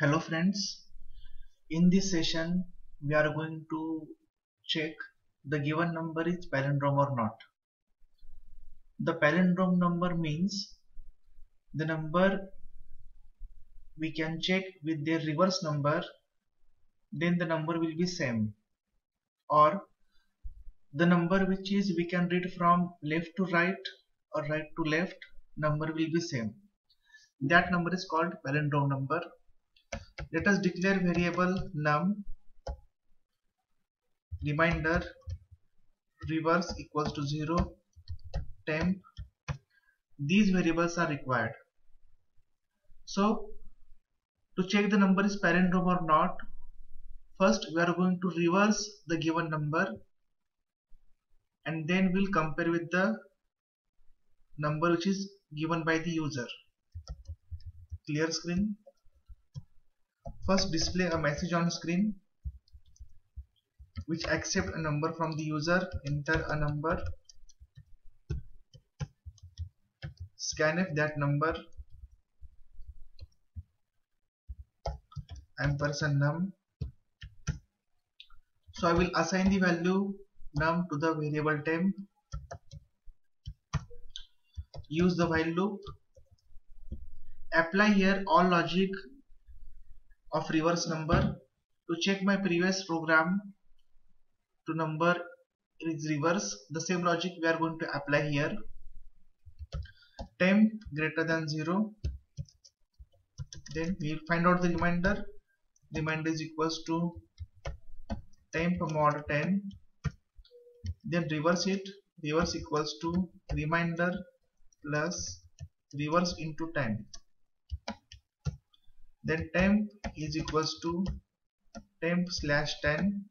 Hello friends, in this session we are going to check the given number is palindrome or not. The palindrome number means the number we can check with their reverse number then the number will be same. Or the number which is we can read from left to right or right to left number will be same. That number is called palindrome number let us declare variable num reminder reverse equals to 0 temp. These variables are required. So to check the number is palindrome or not first we are going to reverse the given number and then we'll compare with the number which is given by the user. Clear screen first display a message on screen which accept a number from the user enter a number scanf that number ampersand num. So I will assign the value num to the variable temp use the while loop. Apply here all logic of reverse number. To check my previous program to number is reverse. The same logic we are going to apply here. Temp greater than 0 then we will find out the remainder. Remainder is equals to temp mod 10 then reverse it. Reverse equals to remainder plus reverse into 10 then temp is equals to temp slash 10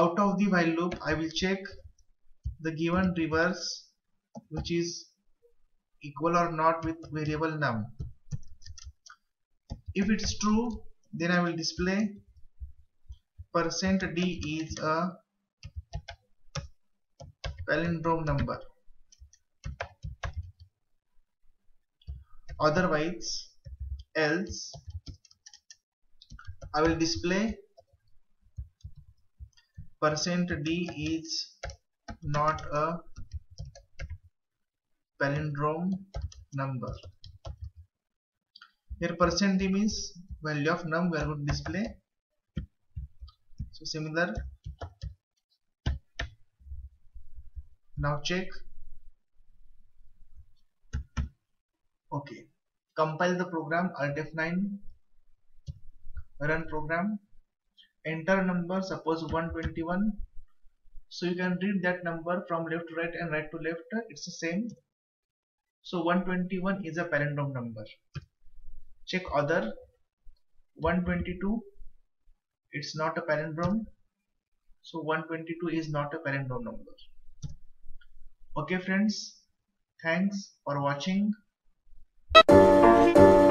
out of the while loop I will check the given reverse which is equal or not with variable num. If it's true then I will display percent d is a palindrome number otherwise else I will display percent d is not a palindrome number. Here percent d means value of num we are going to display. So similar. Now check okay. Compile the program alt f9 run program. Enter number suppose 121 so you can read that number from left to right and right to left. It's the same. So 121 is a palindrome number. Check other. 122 it's not a palindrome. So 122 is not a palindrome number. Okay friends. Thanks for watching はい。